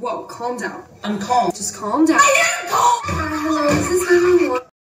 Whoa, calm down. I'm calm. Just calm down. I am calm.